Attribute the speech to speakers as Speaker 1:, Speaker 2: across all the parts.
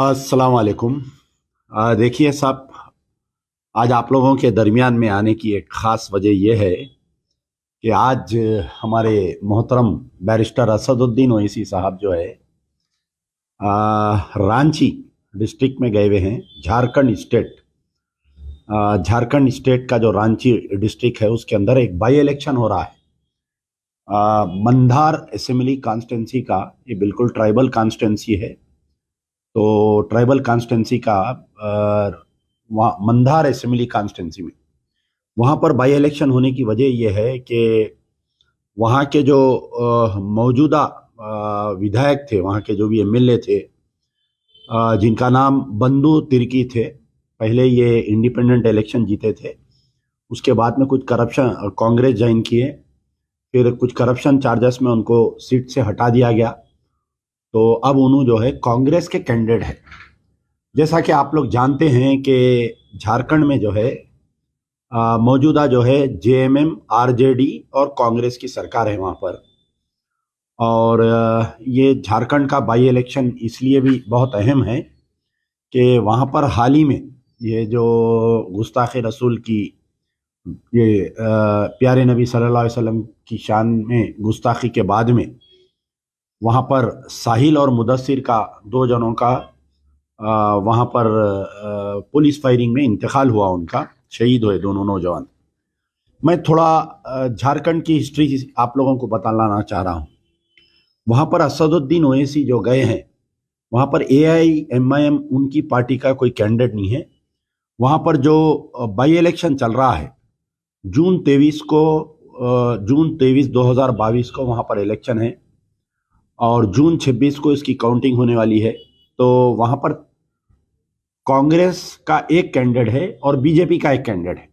Speaker 1: अस्सलाम वालेकुम देखिए साहब आज आप लोगों के दरमियान में आने की एक ख़ास वजह यह है कि आज हमारे मोहतरम बैरिस्टर असदुद्दीन ओवैसी साहब जो है आ, रांची डिस्ट्रिक्ट में गए हुए हैं झारखंड स्टेट। झारखंड स्टेट का जो रांची डिस्ट्रिक्ट है उसके अंदर एक बाई इलेक्शन हो रहा है। आ, मंधार असेंबली कॉन्स्टेंसी का ये बिल्कुल ट्राइबल कॉन्स्टेंसी है। तो ट्राइबल कॉन्स्टेंसी का वहाँ मंदार असेंबली कॉन्स्टेंसी में। वहाँ पर बाई इलेक्शन होने की वजह यह है कि वहाँ के जो मौजूदा विधायक थे, वहाँ के जो भी एमएलए थे जिनका नाम बंधु तिर्की थे, पहले ये इंडिपेंडेंट इलेक्शन जीते थे, उसके बाद में कुछ करप्शन कांग्रेस ज्वाइन किए, फिर कुछ करप्शन चार्जेस में उनको सीट से हटा दिया गया। तो अब उन्होंने जो है कांग्रेस के कैंडिडेट है। जैसा कि आप लोग जानते हैं कि झारखंड में जो है मौजूदा जो है जेएमएम, आरजेडी और कांग्रेस की सरकार है वहाँ पर। और ये झारखंड का बाई इलेक्शन इसलिए भी बहुत अहम है कि वहाँ पर हाल ही में ये जो गुस्ताख रसूल की, ये प्यारे नबी सल्लल्लाहु अलैहि वसल्लम की शान में, गुस्ताखी के बाद में वहाँ पर साहिल और मुदसर का दो जनों का वहाँ पर पुलिस फायरिंग में इंतकाल हुआ उनका, शहीद हुए दोनों नौजवान। मैं थोड़ा झारखंड की हिस्ट्री आप लोगों को बताना चाह रहा हूँ। वहाँ पर असदुद्दीन ओवैसी जो गए हैं, वहाँ पर A I M I M उनकी पार्टी का कोई कैंडिडेट नहीं है। वहाँ पर जो बाई इलेक्शन चल रहा है, जून तेईस को जून तेईस 2022 को वहाँ पर इलेक्शन है। और जून 26 को इसकी काउंटिंग होने वाली है। तो वहाँ पर कांग्रेस का एक कैंडिडेट है और बीजेपी का एक कैंडिडेट है।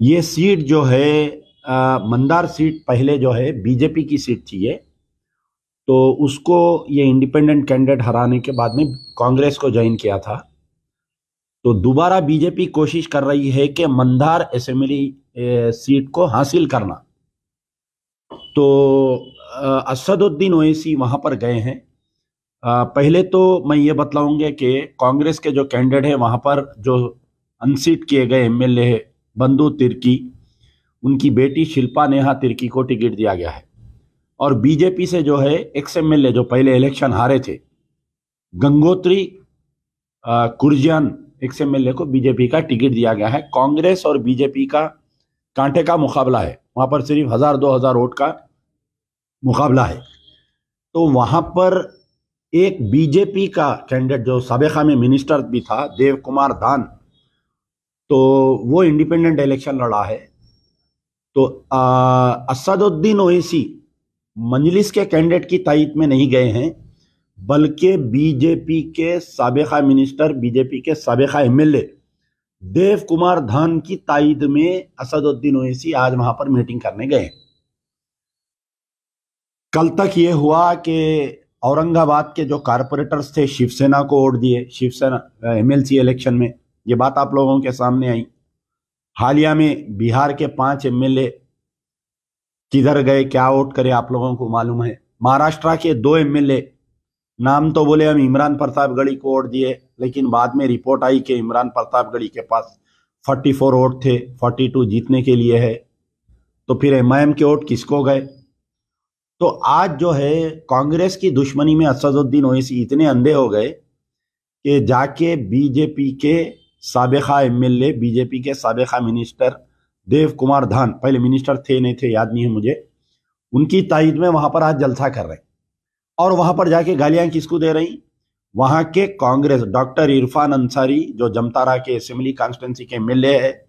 Speaker 1: ये सीट जो है आ, मंदार सीट पहले जो है बीजेपी की सीट थी ये। तो उसको ये इंडिपेंडेंट कैंडिडेट हराने के बाद में कांग्रेस को ज्वाइन किया था। तो दोबारा बीजेपी कोशिश कर रही है कि मंदार असेंबली सीट को हासिल करना। तो असदुद्दीन ओवैसी वहाँ पर गए हैं। पहले तो मैं ये बतलाऊँगे कि कांग्रेस के जो कैंडिडेट है वहाँ पर जो अनसीट किए गए M L MLA Bandhu Tirkey, उनकी बेटी शिल्पा नेहा तिर्की को टिकट दिया गया है। और बीजेपी से जो है, एक्स एमएलए जो पहले इलेक्शन हारे थे, गंगोत्री कुर्जियान एक्स एमएलए को बीजेपी का टिकट दिया गया है। कांग्रेस और बीजेपी का कांटे का मुकाबला है। वहाँ पर सिर्फ़ हज़ार दो हज़ार वोट का मुकाबला है। तो वहाँ पर एक बीजेपी का कैंडिडेट जो सबका में मिनिस्टर भी था देव कुमार दान तो वो इंडिपेंडेंट इलेक्शन लड़ा है। तो असदुद्दीन ओवैसी मंजलिस के कैंडिडेट की तायद में नहीं गए हैं, बल्कि बीजेपी के सबका मिनिस्टर बीजेपी के सबका एमएलए देव कुमार धान की ताइद में असदुद्दीन ओवैसी आज वहाँ पर मीटिंग करने गए कल तक ये हुआ कि औरंगाबाद के जो कारपोरेटर्स थे, शिवसेना को वोट दिए। शिवसेना एमएलसी इलेक्शन में ये बात आप लोगों के सामने आई। हालिया में बिहार के पाँच एमएलए किधर गए, क्या वोट करे आप लोगों को मालूम है? महाराष्ट्र के दो एमएलए नाम तो बोले हम, इमरान प्रताप गढ़ी को वोट दिए, लेकिन बाद में रिपोर्ट आई कि इमरान प्रताप गढ़ी के पास 44 वोट थे 42 जीतने के लिए है। तो फिर एम के वोट किसको गए? तो आज जो है, कांग्रेस की दुश्मनी में असदुद्दीन ओवैसी इतने अंधे हो गए कि जाके बीजेपी के सबका एमएलए बीजेपी के सबका मिनिस्टर देव कुमार धान, पहले मिनिस्टर थे, नहीं थे, याद नहीं है मुझे, उनकी ताइद में वहाँ पर आज जलसा कर रहे और वहाँ पर जाके गालियाँ किसको दे रही? वहाँ के कांग्रेस, डॉक्टर इरफान अंसारी, जो जमतारा के असेंबली कॉन्स्टिट्यूंसी के एमएलए है,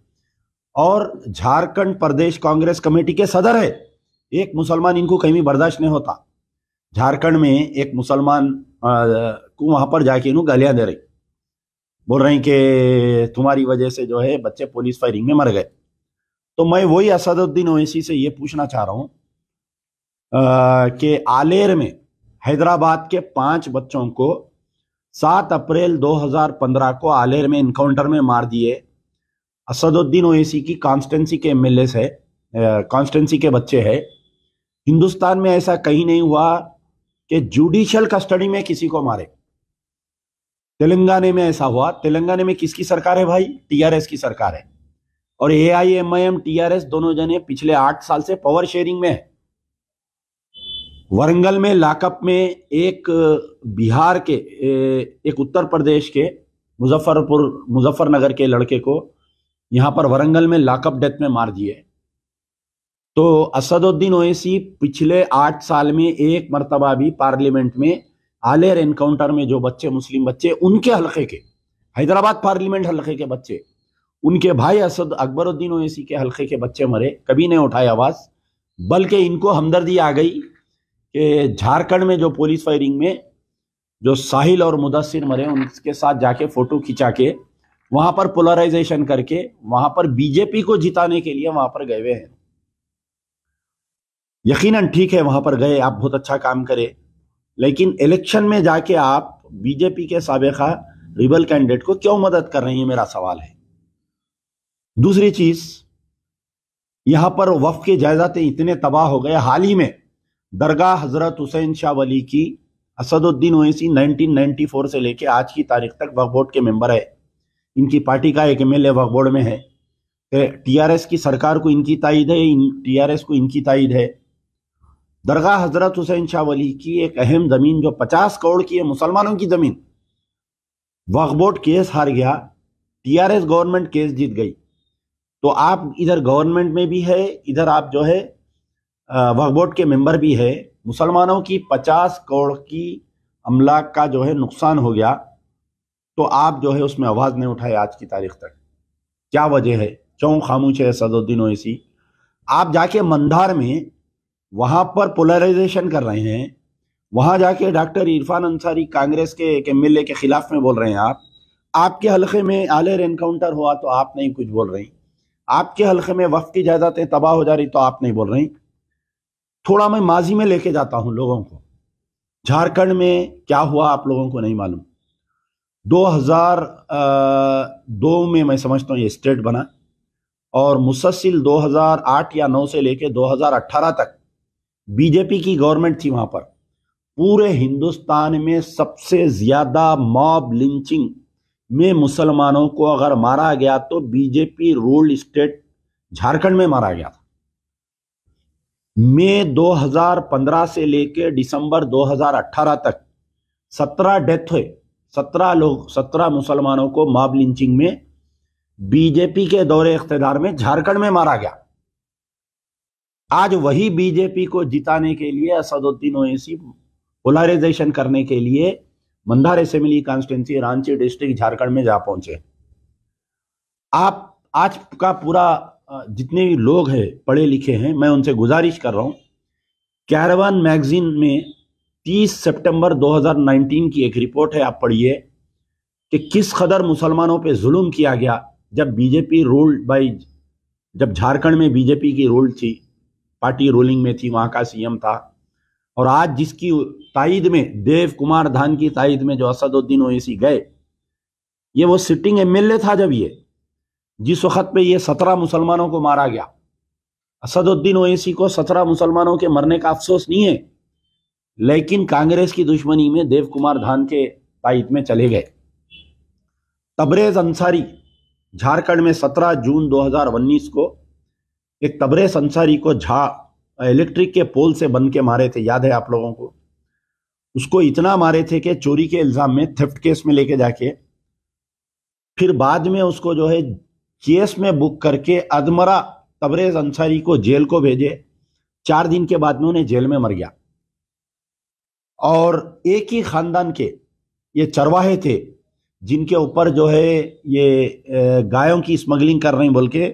Speaker 1: और झारखंड प्रदेश कांग्रेस कमेटी के सदर है। एक मुसलमान इनको कहीं भी बर्दाश्त नहीं होता। झारखंड में एक मुसलमान को वहाँ पर जाके इन्हों गालियाँ दे रही। बोल रही कि तुम्हारी वजह से जो है बच्चे पुलिस फायरिंग में मर गए। तो मैं वही असदुद्दीन ओवैसी से ये पूछना चाह रहा हूँ कि आलेर में हैदराबाद के पाँच बच्चों को 7 अप्रैल 2015 को आलेर में इनकाउंटर में मार दिए असदुद्दीन ओवैसी की कॉन्स्टेंसी के एमएलए है कॉन्स्टेंसी के बच्चे हैं। हिंदुस्तान में ऐसा कहीं नहीं हुआ कि जुडिशियल कस्टडी में किसी को मारे। तेलंगाना में ऐसा हुआ। तेलंगाना में किसकी सरकार है भाई? टीआरएस की सरकार है। और A I M I M TRS दोनों जने पिछले आठ साल से पावर शेयरिंग में है। वरंगल में लाकअप में एक बिहार के एक उत्तर प्रदेश के मुजफ्फरपुर, मुजफ्फरनगर के लड़के को यहाँ पर वरंगल में लाकअप डेथ में मार दिए। तो असदुद्दीन ओवैसी पिछले आठ साल में एक मरतबा भी पार्लियामेंट में आलेर एनकाउंटर में जो बच्चे, मुस्लिम बच्चे, उनके हल्के के, हैदराबाद पार्लियामेंट हल्के के बच्चे, उनके भाई असद अकबरुद्दीन ओवैसी के हल्के के बच्चे मरे, कभी नहीं उठाए आवाज़, बल्कि इनको हमदर्दी आ गई कि झारखंड में जो पुलिस फायरिंग में जो साहिल और मुदस्सिर मरे, उनके साथ जाके फ़ोटो खिंचा के, वहाँ पर पोलराइजेशन करके, वहाँ पर बीजेपी को जिताने के लिए वहाँ पर गए हुए हैं। यकीनन ठीक है, वहाँ पर गए, आप बहुत अच्छा काम करे। लेकिन इलेक्शन में जाके आप बीजेपी के सबका रिबल कैंडिडेट को क्यों मदद कर रही है, मेरा सवाल है। दूसरी चीज़, यहाँ पर वफ के जायदाते इतने तबाह हो गए, हाल ही में दरगाह हज़रत हुसैन शाह वली की असदुद्दीन ओवैसी 1994 से लेकर आज की तारीख तक वक्फ बोर्ड के मेंबर है। इनकी पार्टी का एक एमएलए वक्फ बोर्ड में है। टीआरएस की सरकार को इनकी ताइद है टीआरएस को इनकी ताइद है। दरगाह हज़रत हुसैन शाह वली की एक अहम ज़मीन जो 50 करोड़ की है, मुसलमानों की ज़मीन। वक्फ बोर्ड केस हार गया, टीआरएस गवर्नमेंट केस जीत गई। तो आप इधर गवर्नमेंट में भी है, इधर आप जो है वक्फ बोर्ड के मेंबर भी है। मुसलमानों की 50 करोड़ की अमला का जो है नुकसान हो गया। तो आप जो है उसमें आवाज़ नहीं उठाए आज की तारीख तक। क्या वजह है? क्यों खामोश है सदुद्दीन ओवैसी। आप जाके मंदार में वहाँ पर पोलराइजेशन कर रहे हैं। वहाँ जाके डॉक्टर इरफान अंसारी कांग्रेस के, एक एमएलए के खिलाफ में बोल रहे हैं आप। आपके हल्के में आलेर एनकाउंटर हुआ तो आप नहीं कुछ बोल रही। आपके हल्के में वक्त की जायदादें तबाह हो जा रही तो आप नहीं बोल रही। थोड़ा मैं माजी में लेके जाता हूँ लोगों को। झारखंड में क्या हुआ आप लोगों को नहीं मालूम। 2002 में मैं समझता हूँ ये स्टेट बना। और मुसलसिल 2008 या 9 से लेके 2018 तक बीजेपी की गवर्नमेंट थी वहाँ पर। पूरे हिंदुस्तान में सबसे ज़्यादा मॉब लिंचिंग में मुसलमानों को अगर मारा गया तो बीजेपी रूल स्टेट झारखंड में मारा गया था। मई 2015 से लेकर दिसंबर 2018 तक 17 डेथ हुए। 17 लोग 17 मुसलमानों को मॉब लिंचिंग में बीजेपी के दौरे इख्तेदार में झारखंड में मारा गया। आज वही बीजेपी को जिताने के लिए, असदुद्दीन ओवैसी पोलराइजेशन करने के लिए Mandar assembly constituency Ranchi district Jharkhand में जा पहुँचे। आप, आज का पूरा जितने भी लोग हैं, पढ़े लिखे हैं, मैं उनसे गुजारिश कर रहा हूँ। कैरवान मैगजीन में 30 सितंबर 2019 की एक रिपोर्ट है, आप पढ़िए, कि किस कदर मुसलमानों पे जुल्म किया गया जब बीजेपी रूल बाई जब झारखंड में बीजेपी की रूल थी। पार्टी रूलिंग में थी, वहाँ का सीएम था। और आज जिसकी ताइद में, देव कुमार धान की ताइद में जो असदुद्दीन ओवैसी गए, ये वो सिटिंग एमएलए था जब ये, जिस वक्त पे ये सत्रह मुसलमानों को मारा गया। असदुद्दीन ओवैसी को सत्रह मुसलमानों के मरने का अफसोस नहीं है, लेकिन कांग्रेस की दुश्मनी में देव कुमार धान के ताइद में चले गए। तबरेज अंसारी, झारखंड में 17 जून 2019 को एक तबरेज अंसारी को झा इलेक्ट्रिक के पोल से बन के मारे थे, याद है आप लोगों को? उसको इतना मारे थे कि चोरी के इल्ज़ाम में थेफ्ट केस में लेके जाके, फिर बाद में उसको जो है केस में बुक करके अदमरा तबरेज अंसारी को जेल को भेजे। चार दिन के बाद में उन्हें जेल में मर गया। और एक ही खानदान के ये चरवाहे थे, जिनके ऊपर जो है ये गायों की स्मगलिंग कर रहे बोल के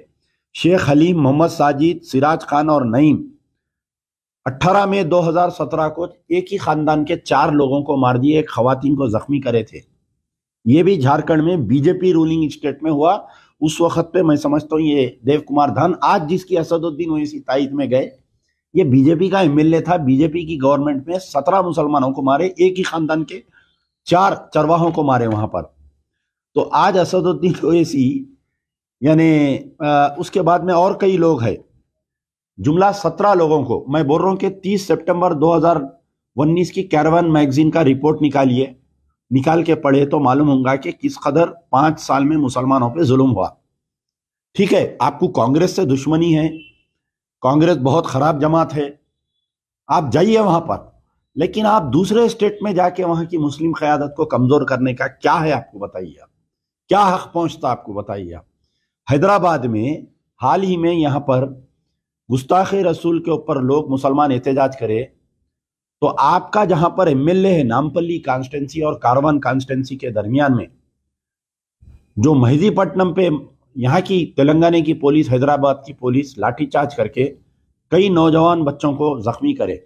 Speaker 1: शेख हलीम मोहम्मद साजिद, सिराज खान और नईम। 18 मई 2017 को एक ही खानदान के चार लोगों को मार दिए, एक खातन को जख्मी करे थे। ये भी झारखंड में बीजेपी रूलिंग स्टेट में हुआ। उस वक्त पे मैं समझता हूँ ये देव कुमार धन, आज जिसकी असदुद्दीन ओवैसी ताइद में गए। ये बीजेपी का एमएलए था। बीजेपी की गवर्नमेंट में सत्रह मुसलमानों को मारे, एक ही खानदान के चार चरवाहों को मारे वहाँ पर। तो आज असदुद्दीन ओवैसी यानी उसके बाद में और कई लोग हैं। जुमला सत्रह लोगों को, मैं बोल रहा हूँ कि तीस सितंबर 2019 की कैरवन मैगजीन का रिपोर्ट निकालिए। निकाल के पढ़े तो मालूम होगा कि किस कदर पाँच साल में मुसलमानों पे जुल्म हुआ। ठीक है, आपको कांग्रेस से दुश्मनी है, कांग्रेस बहुत खराब जमात है, आप जाइए वहाँ पर, लेकिन आप दूसरे स्टेट में जाके वहाँ की मुस्लिम क्यादत को कमज़ोर करने का क्या है आपको बताइए आप? क्या हक पहुँचता आपको बताइए आप? हैदराबाद में, हाल ही में यहाँ पर गुस्ताख रसूल के ऊपर लोग मुसलमान एहतजाज करे तो आपका जहाँ पर एमएलए है, नामपल्ली कॉन्स्टेंसी और कारवान कॉन्स्टेंसी के दरमियान में, जो महदीपट्टनम पे यहाँ की तेलंगाना की पुलिस, हैदराबाद की पुलिस लाठीचार्ज करके कई नौजवान बच्चों को जख्मी करे।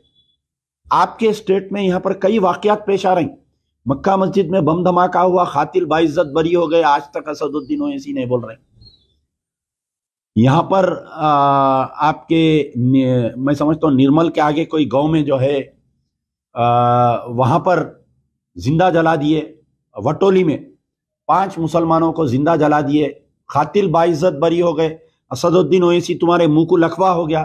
Speaker 1: आपके स्टेट में यहाँ पर कई वाकयात पेश आ रही। मक्का मस्जिद में बम धमाका हुआ, खातिल बाइज्जत बरी हो गए आज तक असदुद्दीन ओवैसी नहीं बोल रहे। यहाँ पर आ, आपके मैं समझता हूँ निर्मल के आगे कोई गाँव में जो है वहाँ पर ज़िंदा जला दिए वटोली में पाँच मुसलमानों को ज़िंदा जला दिए खातिल बाइज्जत बरी हो गए असदुद्दीन ओवैसी तुम्हारे मुँह को लखवा हो गया।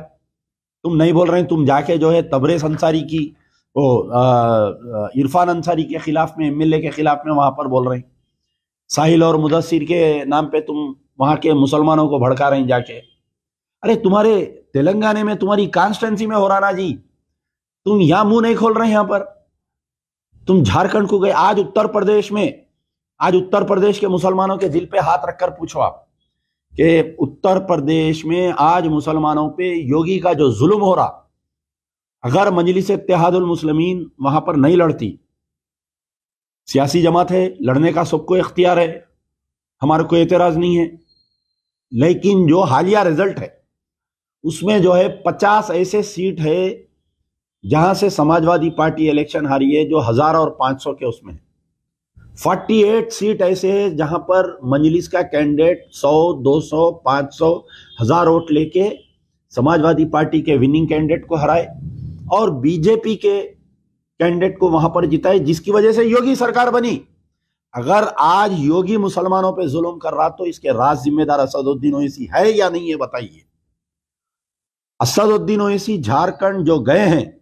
Speaker 1: तुम नहीं बोल रहे तुम जाके जो है तबरेज अंसारी की वो इरफान अंसारी के खिलाफ में एमएलए के खिलाफ में वहाँ पर बोल रहे साहिल और मुदस्सिर के नाम पे तुम वहाँ के मुसलमानों को भड़का रहे जाके। अरे तुम्हारे तेलंगाना में तुम्हारी कॉन्स्टेंसी में हो रहा ना जी, तुम यहाँ मुँह नहीं खोल रहे यहाँ पर। तुम झारखंड को गए, आज उत्तर प्रदेश में, आज उत्तर प्रदेश के मुसलमानों के दिल पे हाथ रखकर पूछो आप कि उत्तर प्रदेश में आज मुसलमानों पे योगी का जो जुल्म हो रहा, अगर मजलिस इतिहादुल मुस्लिमीन वहाँ पर नहीं लड़ती, सियासी जमात है, लड़ने का सबको इख्तियार है, हमारे कोई एतराज़ नहीं है। लेकिन जो हालिया रिज़ल्ट है, उसमें जो है पचास ऐसे सीट है जहाँ से समाजवादी पार्टी इलेक्शन हारी है जो हज़ार और पाँच सौ के उसमें है। फोर्टी एट सीट ऐसे है जहाँ पर मंजलिस का कैंडिडेट सौ, दो सौ, पाँच सौ, हज़ार वोट लेके समाजवादी पार्टी के विनिंग कैंडिडेट को हराए और बीजेपी के कैंडिडेट को वहाँ पर जिताए, जिसकी वजह से योगी सरकार बनी। अगर आज योगी मुसलमानों पे जुल्म कर रहा तो इसके राज जिम्मेदार असदुद्दीन ओवैसी है या नहीं है बताइए। असदुद्दीन ओवैसी झारखंड जो गए हैं,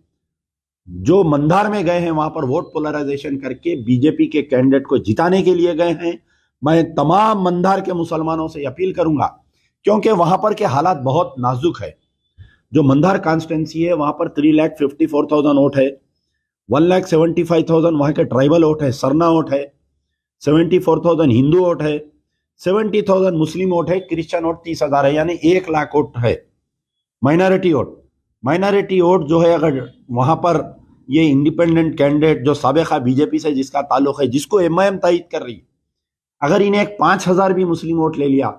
Speaker 1: जो मंदार में गए हैं, वहाँ पर वोट पोलराइजेशन करके बीजेपी के कैंडिडेट को जिताने के लिए गए हैं। मैं तमाम मंदार के मुसलमानों से अपील करूँगा, क्योंकि वहाँ पर के हालात बहुत नाजुक है। जो मंदार कॉन्स्टेंसी है, वहाँ पर three lakh fifty four thousand vote है one lakh seventy five thousand वहाँ के ट्राइबल वोट है, सरना वोट है। Seventy four thousand Hindu vote है, सेवेंटी थाउज़ेंड मुस्लिम वोट है, क्रिश्चियन वोट तीस हज़ार है, यानी एक लाख वोट है। Minority vote. माइनॉरिटी वोट जो है, अगर वहाँ पर ये इंडिपेंडेंट कैंडिडेट जो सबका बीजेपी से जिसका ताल्लुक है, जिसको एम आई एम तायद कर रही अगर इन्हें एक पाँच हज़ार भी मुस्लिम वोट ले लिया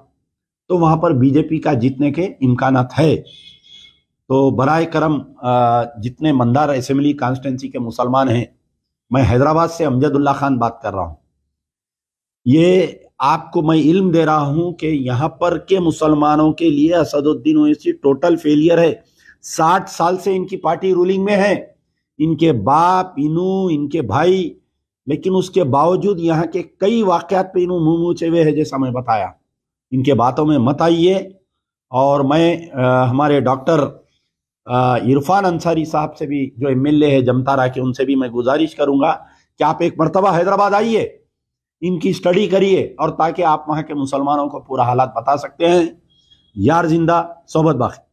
Speaker 1: तो वहाँ पर बीजेपी का जीतने के इम्कान है। तो बरए करम जितने मंदार असेंबली कॉन्स्टेंसी के मुसलमान हैं, मैं हैदराबाद से अमजदुल्ला खान बात कर रहा हूँ। ये आपको मैं इल्म दे रहा हूँ कि यहाँ पर के मुसलमानों के लिए असदुद्दीन ओवैसी टोटल फेलियर है। साठ साल से इनकी पार्टी रूलिंग में है। इनके बाप इनू इनके भाई लेकिन उसके बावजूद यहाँ के कई वाकयात पे इनू मुँह मुँचे हुए है जैसा मैं बताया। इनके बातों में मत आइए। और मैं आ, हमारे डॉक्टर इरफान अंसारी साहब से भी जो एम एमएलए है जमतारा के उनसे भी मैं गुजारिश करूँगा कि आप एक मरतबा हैदराबाद आइए। इनकी स्टडी करिए और ताकि आप वहाँ के मुसलमानों को पूरा हालात बता सकते हैं। यार ज़िंदा सोबत बाकी